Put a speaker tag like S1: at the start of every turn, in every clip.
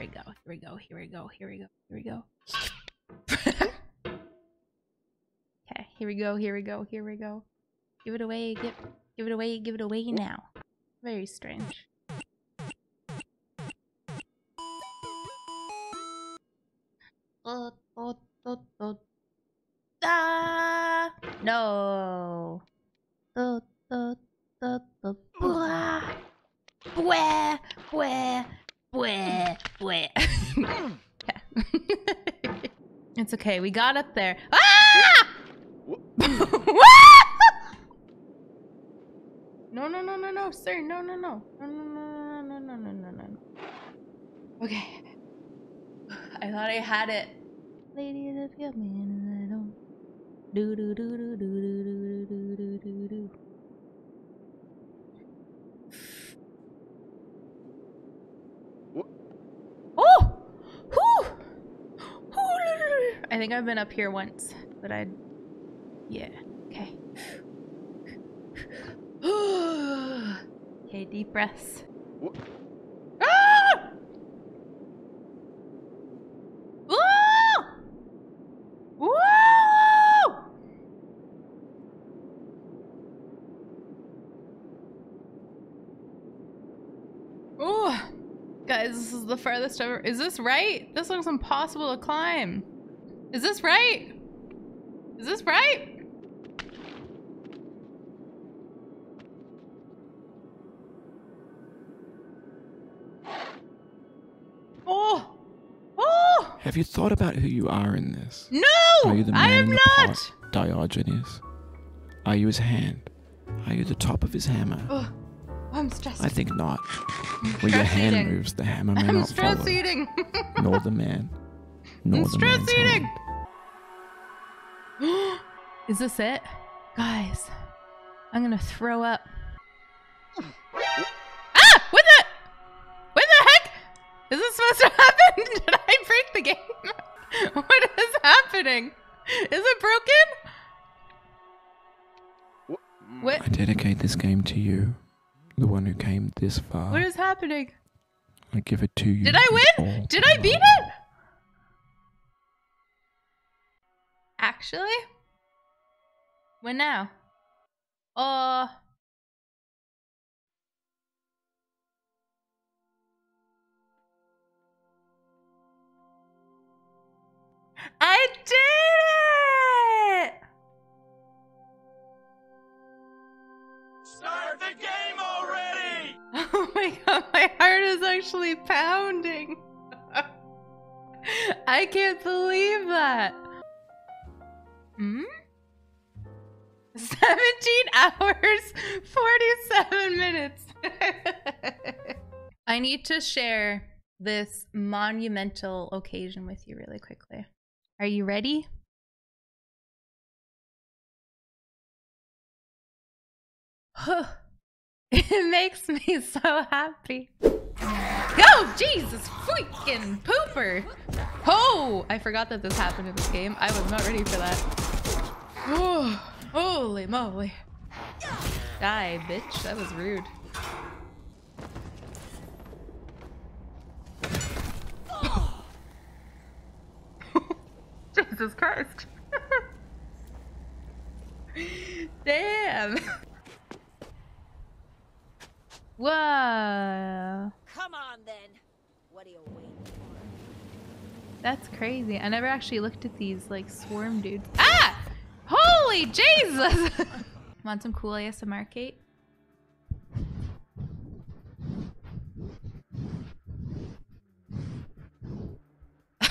S1: Here we go. Here we go. Here we go. Here we go. Here we go. okay. Here we go. Here we go. Here we go. Give it away. Give give it away. Give it away now. Very strange. Okay. We got up there. Ah! no, no, no, no, no, sir. No, no, no. No, no, no, no, no, no, no, no, no. Okay. I thought I had it. Lady of your man I don't. Do do do do do do do do do do do. Oh! Whew! I think I've been up here once, but I. Yeah. Okay. okay, deep breaths. Ah! Woo! Woo! Oh, guys, this is the farthest ever. Is this right? This looks impossible to climb. Is this right? Is this right? Oh! Oh!
S2: Have you thought about who you are in this?
S1: No!
S2: Are you the
S1: I
S2: man
S1: am
S2: in the
S1: not!
S2: pot, Diogenes? Are you his hand? Are you the top of his hammer?
S1: Oh, I'm stressed.
S2: I think not. Where your hand
S1: eating.
S2: moves, the hammer may
S1: I'm
S2: not
S1: stress
S2: follow.
S1: eating.
S2: Nor the man. Nor
S1: I'm stress eating. Is this it? Guys, I'm gonna throw up. Ah! What the? What the heck? Is this supposed to happen? Did I break the game? what is happening? Is it broken? What?
S2: I dedicate this game to you, the one who came this far.
S1: What is happening?
S2: I give it to you.
S1: Did I win? Did I beat it? Actually? When now? Uh. I did it!
S3: Start the game already!
S1: Oh my god, my heart is actually pounding. I can't believe that. 17 hours, 47 minutes. I need to share this monumental occasion with you really quickly. Are you ready? it makes me so happy. Go! Jesus freaking pooper! Oh! I forgot that this happened in this game. I was not ready for that. Oh, holy moly. Die, bitch. That was rude. Jesus Christ. Damn. Whoa.
S4: Come on then. What are you waiting for?
S1: That's crazy. I never actually looked at these like swarm dudes. Ah! Holy Jesus! Want some cool ASMR, Kate?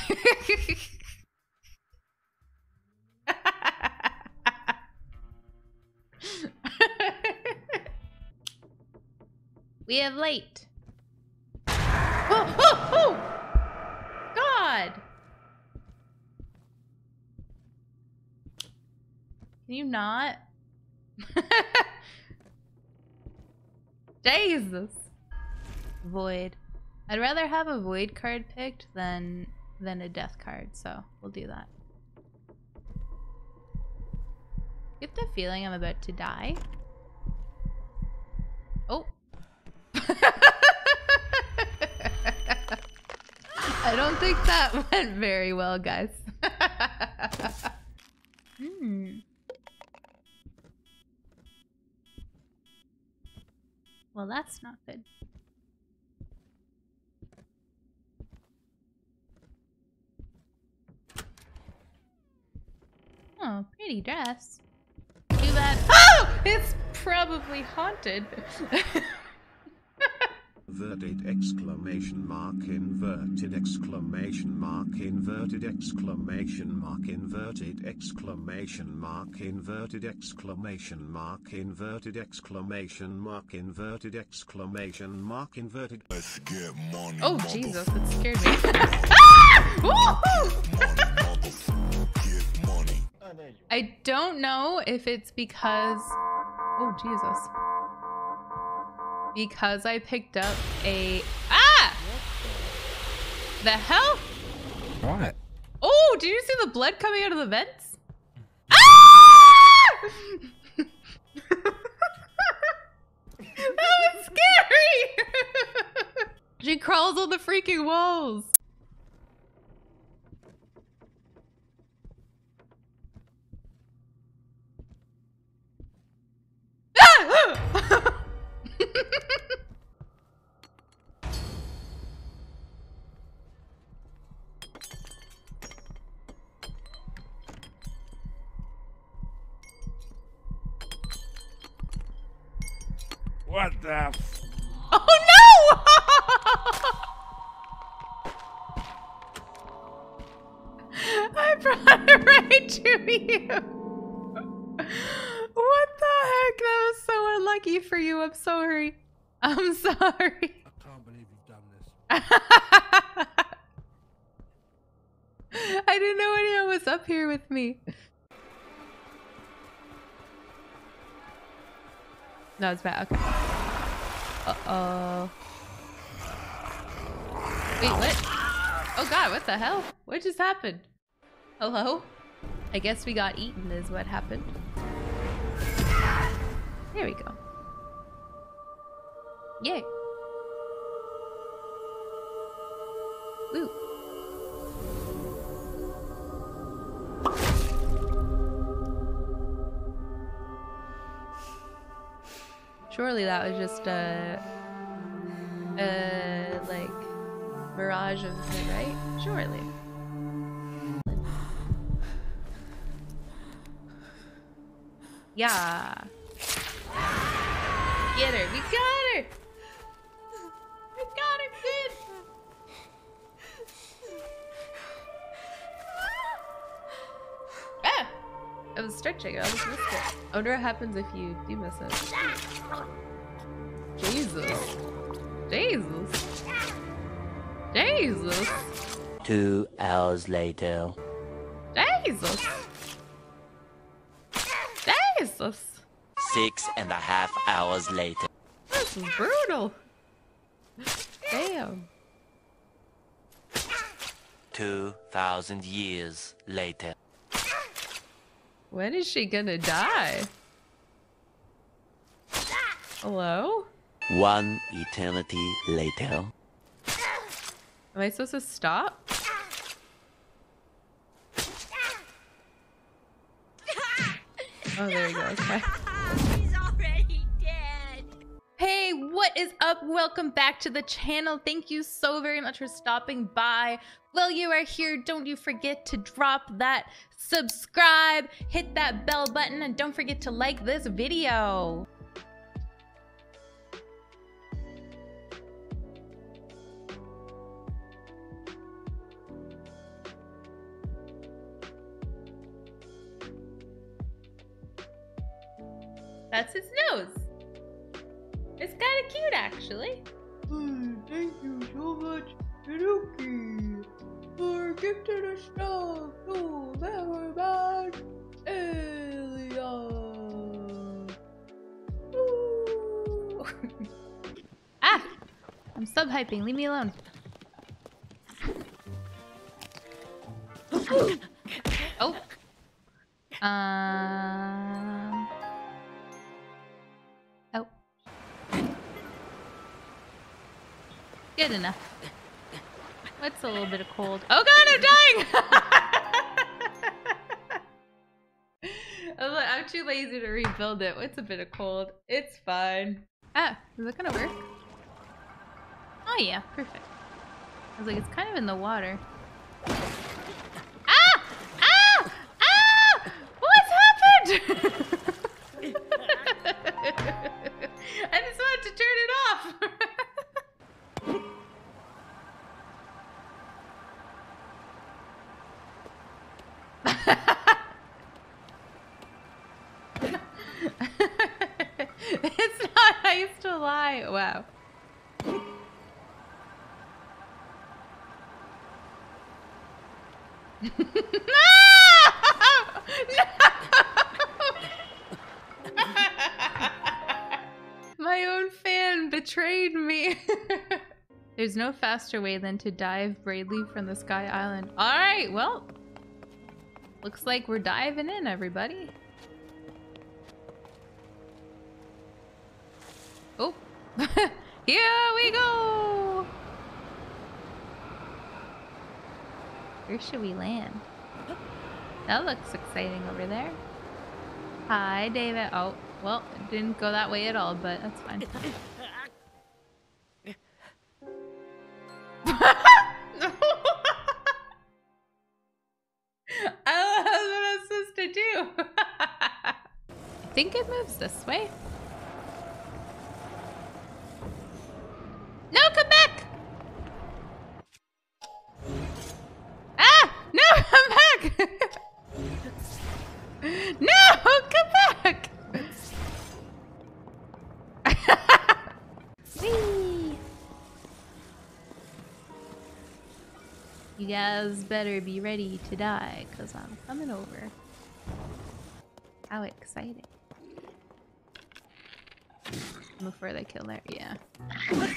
S1: we have late. You not? Jesus. Void. I'd rather have a void card picked than than a death card, so we'll do that. Get the feeling I'm about to die. Oh. I don't think that went very well, guys. hmm. Well, that's not good. Oh, pretty dress. Too bad. Oh! It's probably haunted.
S5: Inverted exclamation mark inverted exclamation mark inverted exclamation mark inverted exclamation mark inverted exclamation mark inverted exclamation mark inverted exclamation mark inverted
S3: Let's get money.
S1: oh, Jesus, that scared me.
S3: Get money.
S1: I don't know if it's because. Oh, Jesus. Because I picked up a. Ah! The hell?
S2: What?
S1: Oh, did you see the blood coming out of the vents? Ah! that was scary! she crawls on the freaking walls. Ah!
S3: What the f-
S1: Oh no! I brought it right to you. What the heck? That was so unlucky for you. I'm sorry. I'm sorry.
S6: I can't believe you've done this.
S1: I didn't know anyone was up here with me. No, it's bad. Okay. Uh oh. Wait, what? Oh god, what the hell? What just happened? Hello? I guess we got eaten, is what happened. There we go. Yay. Woo. Surely that was just a, a like mirage of it, right? Surely. Yeah. Get her. We got I was stretching. I almost missed it. I wonder what happens if you do miss it. Jesus. Jesus. Jesus.
S7: Two hours later.
S1: Jesus. Jesus.
S7: Six and a half hours later.
S1: That's brutal. Damn.
S7: Two thousand years later.
S1: When is she gonna die? Hello?
S7: One eternity later.
S1: Am I supposed to stop? Oh, there you go. Okay. Hey, what is up? Welcome back to the channel. Thank you so very much for stopping by. While you are here, don't you forget to drop that subscribe, hit that bell button, and don't forget to like this video. That's his nose. It's kind of cute, actually. thank you so much, Tanuki, for gifting us stuff to bad alien. Ah! I'm sub hyping. Leave me alone. oh. Um. Good enough. What's a little bit of cold? Oh god, I'm dying! I'm, too lazy to rebuild it. What's a bit of cold? It's fine. Ah, is it gonna work? Oh yeah, perfect. I was like, it's kind of in the water. Ah! Ah! Ah! What's happened? I just wanted to turn it off. betrayed me. There's no faster way than to dive bravely from the Sky Island. All right, well, looks like we're diving in, everybody. Oh, here we go. Where should we land? That looks exciting over there. Hi, David. Oh, well, it didn't go that way at all, but that's fine. think it moves this way. No, come back! Ah! No, come back! no, come back! Whee! You guys better be ready to die, because I'm coming over. How exciting. Before they kill there, yeah.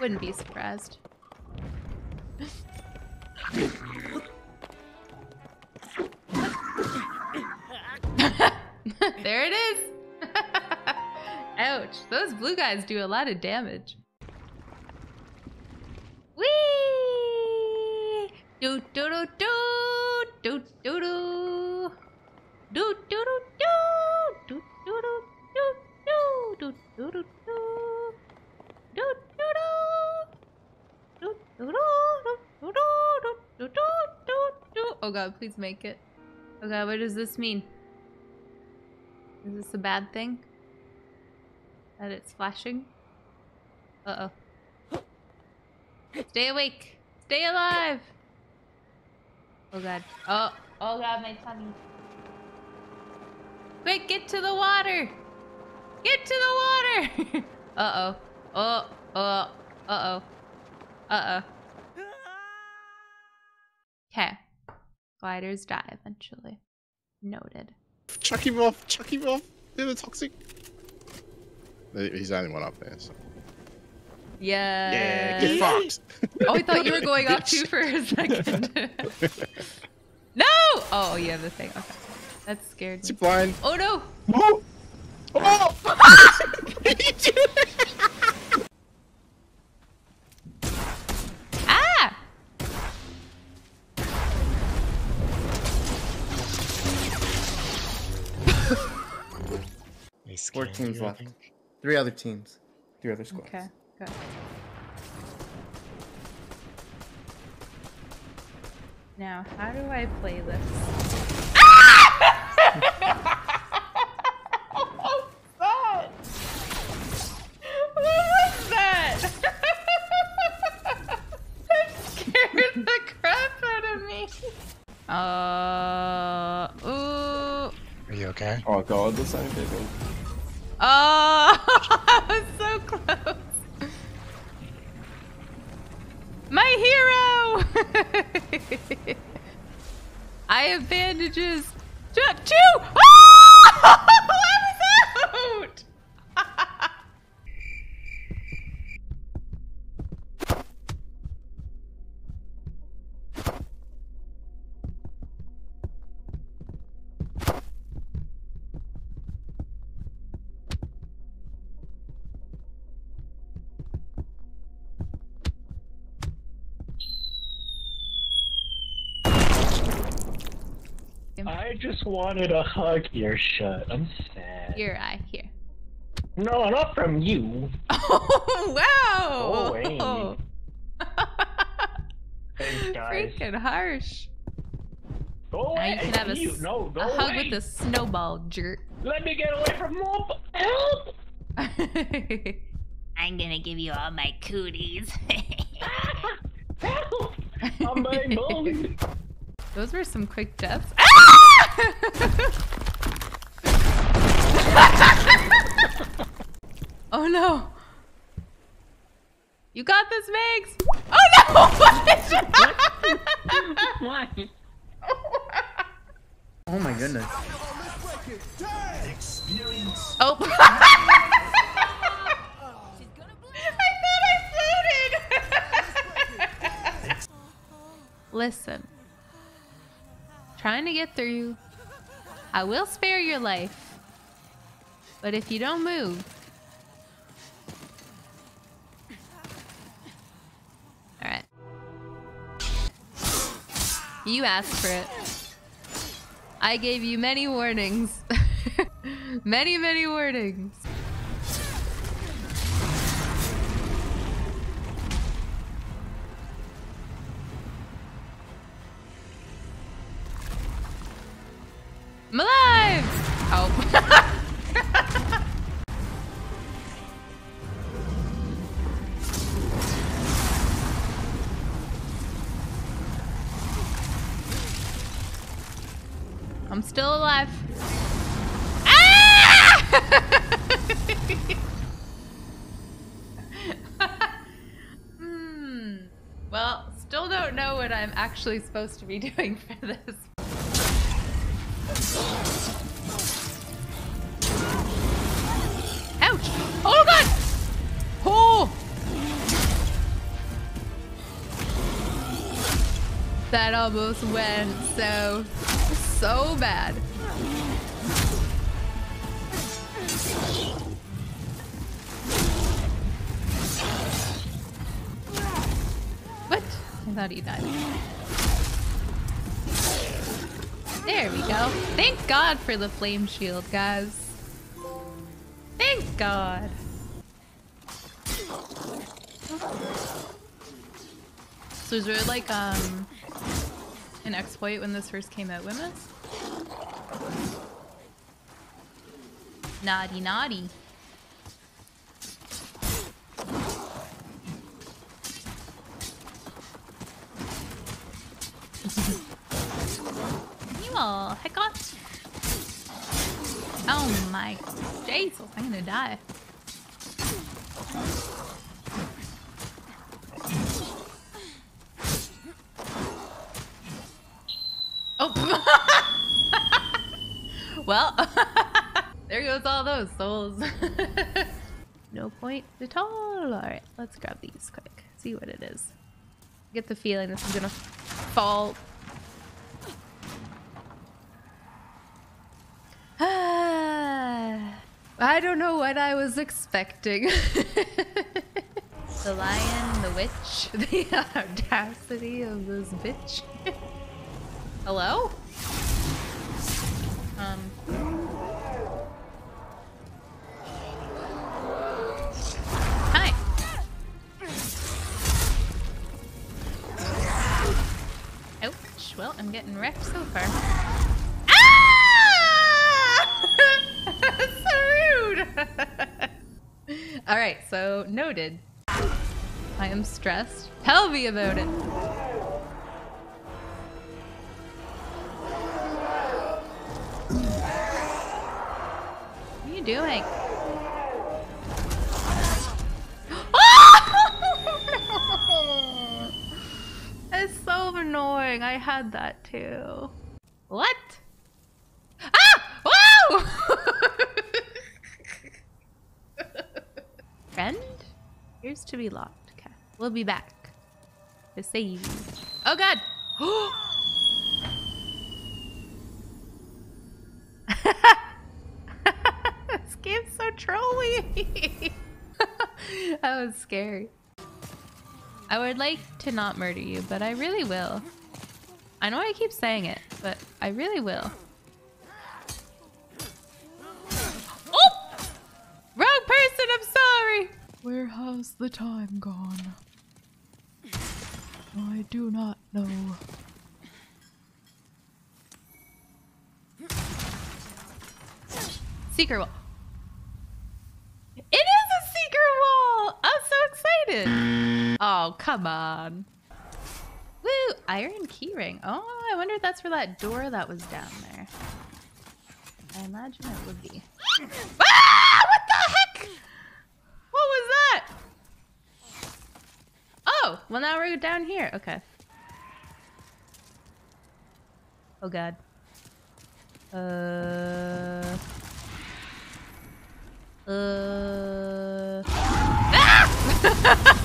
S1: Wouldn't be surprised. there it is! Ouch. Those blue guys do a lot of damage. Whee! Do do do do do do do do do do Oh god, please make it. Oh god, what does this mean? Is this a bad thing? That it's flashing? Uh-oh. Stay awake! Stay alive! Oh god. Oh, oh god, my tummy. Quick, get to the water! Get to the water! Uh-oh. Oh, oh, uh-oh. Uh-oh. Okay. Gliders die eventually. Noted.
S8: Chuck him off! Chuck him off! They're the toxic. He's the only one up there. So.
S1: Yeah.
S8: Yeah, get fucked.
S1: Oh, I thought you were going off too for a second. no! Oh, you have the thing. Okay. That scared me.
S8: Zip line.
S1: Oh no!
S8: Oh! Oh!
S1: Ah!
S9: Four teams left. Three other teams. Three other squads.
S1: Okay, good. Now, how do I play this? What was that? that scared the crap out of me. Uh, ooh.
S10: Are you okay?
S2: Oh god, the same thing.
S1: Oh, so close. My hero! I have bandages. Two! Oh!
S10: Just wanted a hug. You're shut. I'm sad.
S1: Your eye here.
S10: No, not from you.
S1: Oh wow!
S10: Go away. Thanks, guys.
S1: Freaking harsh.
S10: Go
S1: Now
S10: away.
S1: you can have a,
S10: You- no,
S1: a hug with the snowball jerk.
S10: Let me get away from Mob. Help!
S4: I'm gonna give you all my cooties.
S10: Help! I'm being bullied.
S1: Those were some quick deaths. oh no! You got this, Megs! Oh no! What is
S9: Oh my goodness.
S1: Oh! I thought I floated! Listen. Trying to get through. I will spare your life. But if you don't move. Alright. You asked for it. I gave you many warnings. many, many warnings. I'm still alive. Ah! hmm. Well, still don't know what I'm actually supposed to be doing for this. Ouch! Oh god! Oh! That almost went so, so bad. What? I thought he died. There we go. Thank God for the flame shield, guys. Thank God. So is there like um an exploit when this first came out with Naughty naughty. you all heck off. Oh my Jesus, I'm gonna die. Oh. well, there goes all those souls. no point at all. All right, let's grab these quick. See what it is. Get the feeling this is gonna fall. I don't know what I was expecting. the lion, the witch, the audacity of this bitch. Hello? Um. Well, I'm getting wrecked so far. Ah! so rude. All right, so noted. I am stressed. Tell me about it. What are you doing? I had that too. What? Ah! Wow! Friend? Appears to be locked. Okay. We'll be back. To save. Oh god! this game's so trolly. that was scary. I would like to not murder you, but I really will. I know I keep saying it, but I really will. Oh! Wrong person, I'm sorry! Where has the time gone? I do not know. Secret wall. It is a secret wall! I'm so excited! Oh, come on. Iron keyring. Oh, I wonder if that's for that door that was down there. I imagine it would be. Ah! What the heck? What was that? Oh, well now we're down here. Okay. Oh god. Uh. Uh. Ah!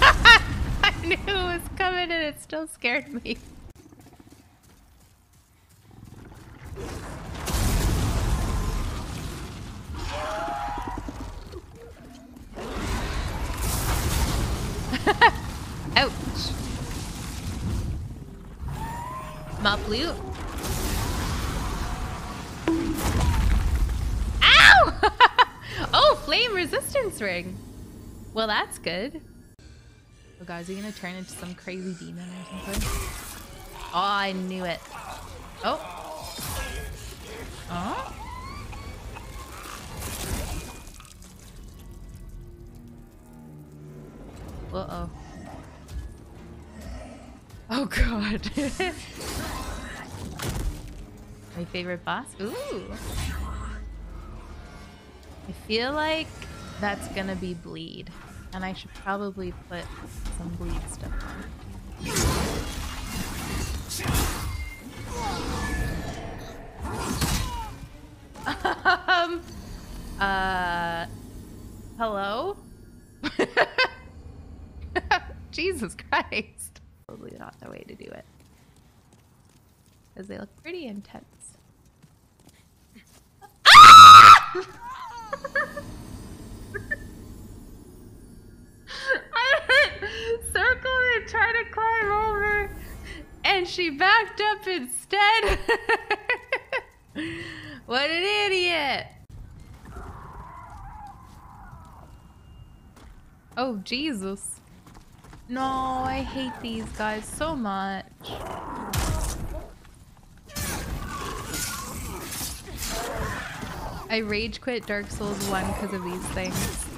S1: I knew it was coming and it still scared me. Ouch. Mop loot. Ow! oh, flame resistance ring. Well, that's good. Oh god, is he gonna turn into some crazy demon or something? Oh, I knew it. Oh. Oh? Uh-oh. Oh god. My favorite boss? Ooh. I feel like that's gonna be bleed. And I should probably put some bleed stuff on. um, uh, hello? Jesus Christ. Probably not the way to do it. Because they look pretty intense. Ah! hit circle and tried to climb over, and she backed up instead. what an idiot! Oh, Jesus. No, I hate these guys so much. I rage quit Dark Souls 1 because of these things.